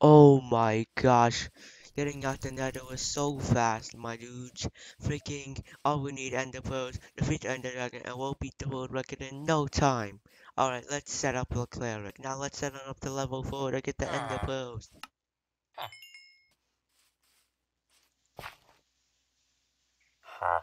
Oh my gosh. Getting out the nether was so fast, my dudes. Freaking, all we need ender pearls, defeat the ender dragon, and we'll beat the world record in no time. Alright, let's set up the cleric. Now let's set up the level 4 to get the ender ah. pearls. Huh.